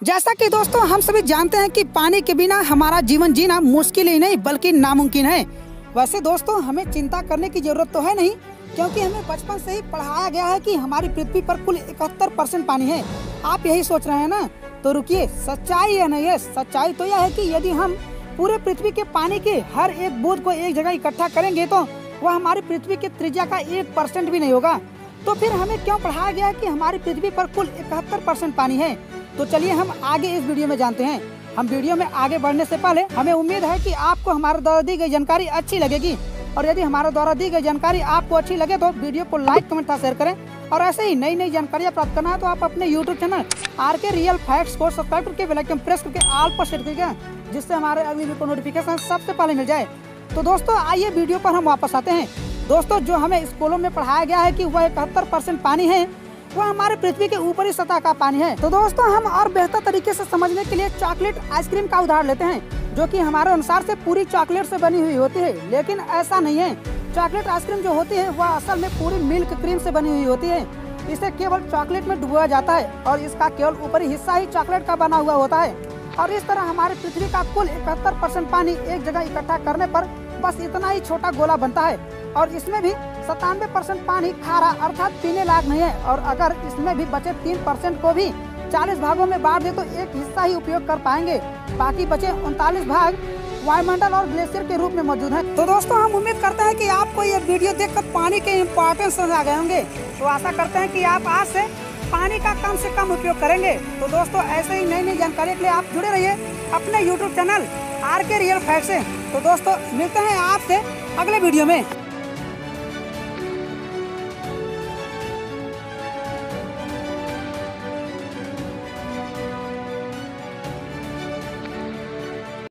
जैसा कि दोस्तों, हम सभी जानते हैं कि पानी के बिना हमारा जीवन जीना मुश्किल ही नहीं, बल्कि नामुमकिन है। वैसे दोस्तों, हमें चिंता करने की ज़रूरत तो है नहीं, क्योंकि हमें बचपन से ही पढ़ाया गया है कि हमारी पृथ्वी पर कुल इकहत्तर परसेंट पानी है। आप यही सोच रहे हैं ना? तो रुकिए, सच्चाई है नहीं है? सच्चाई तो यह है कि यदि हम पूरे पृथ्वी के पानी के हर एक बूंद को एक जगह इकट्ठा करेंगे तो वह हमारी पृथ्वी के त्रिज्या का एक परसेंट भी नहीं होगा। तो फिर हमें क्यों पढ़ाया गया है कि हमारी पृथ्वी पर कुल इकहत्तर परसेंट पानी है? तो चलिए हम आगे इस वीडियो में जानते हैं। हम वीडियो में आगे बढ़ने से पहले हमें उम्मीद है कि आपको हमारे द्वारा दी गई जानकारी अच्छी लगेगी। और यदि हमारे द्वारा दी गई जानकारी आपको अच्छी लगे तो वीडियो को लाइक, कमेंट शेयर करें। और ऐसे ही नई नई जानकारियाँ प्राप्त करना है तो आप अपने YouTube channel R K real facts को सब्सक्राइब करके बेलाइकन प्रेस करके आल पर सेट करिएगा जिससे हमारे अगली वीडियो को नोटिफिकेशन सबसे पहले मिल जाए। तो दोस्तों, आइए वीडियो पर हम वापस आते हैं। दोस्तों, जो हमें स्कूलों में पढ़ाया गया है कि वह इकहत्तर परसेंट पानी है वह हमारे पृथ्वी के ऊपरी सतह का पानी है। तो दोस्तों, हम और बेहतर तरीके से समझने के लिए चॉकलेट आइसक्रीम का उदाहरण लेते हैं, जो कि हमारे अनुसार से पूरी चॉकलेट से बनी हुई होती है। लेकिन ऐसा नहीं है। चॉकलेट आइसक्रीम जो होती है, वह असल में पूरी मिल्क क्रीम से बनी हुई होती है। इसे केवल चॉकलेट में डुबोया जाता है और इसका केवल ऊपरी हिस्सा ही चॉकलेट का बना हुआ होता है। और इस तरह हमारे पृथ्वी का कुल इकहत्तर परसेंट पानी एक जगह इकट्ठा करने पर बस इतना ही छोटा गोला बनता है। और इसमें भी सतानवे परसेंट पानी खारा अर्थात पीने लायक नहीं है। और अगर इसमें भी बचे तीन परसेंट को भी चालीस भागों में बांट दे तो एक हिस्सा ही उपयोग कर पाएँगे। बाकी बचे उनतालीस भाग वायुमंडल और ग्लेशियर के रूप में मौजूद है। तो दोस्तों, हम उम्मीद करते हैं कि आपको ये वीडियो देखकर पानी के इम्पोर्टेंस समझ आ गए होंगे। तो आशा करते हैं कि आप आज से पानी का कम से कम उपयोग करेंगे। तो दोस्तों, ऐसे ही नई नई जानकारी के लिए आप जुड़े रहिए अपने YouTube channel R K real fact से। तो दोस्तों, मिलते हैं आपसे अगले वीडियो में।